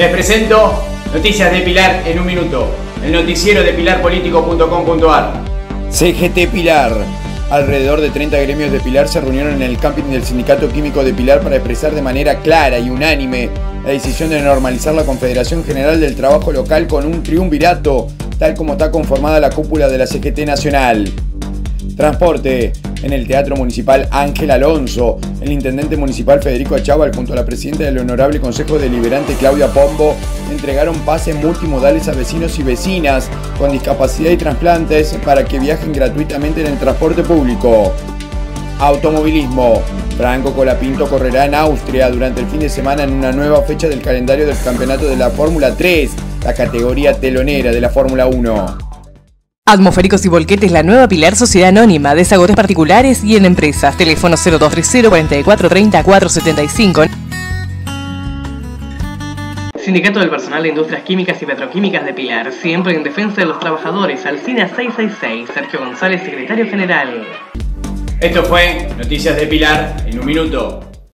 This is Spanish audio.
Les presento Noticias de Pilar en un minuto, el noticiero de pilarpolitico.com.ar. CGT Pilar. Alrededor de 30 gremios de Pilar se reunieron en el camping del Sindicato Químico de Pilar para expresar de manera clara y unánime la decisión de normalizar la Confederación General del Trabajo Local con un triunvirato, tal como está conformada la cúpula de la CGT Nacional. Transporte. En el Teatro Municipal Ángel Alonso, el intendente municipal Federico Achával junto a la presidenta del Honorable Consejo Deliberante Claudia Pombo entregaron pases multimodales a vecinos y vecinas con discapacidad y trasplantes para que viajen gratuitamente en el transporte público. Automovilismo. Franco Colapinto correrá en Austria durante el fin de semana en una nueva fecha del calendario del campeonato de la Fórmula 3, la categoría telonera de la Fórmula 1. Atmosféricos y Volquetes, la nueva Pilar Sociedad Anónima, desagotes particulares y en empresas. Teléfono 0230 44 30 475. Sindicato del Personal de Industrias Químicas y Petroquímicas de Pilar, siempre en defensa de los trabajadores. Alcina 666, Sergio González, secretario general. Esto fue Noticias de Pilar en un minuto.